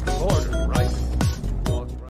across the border, right?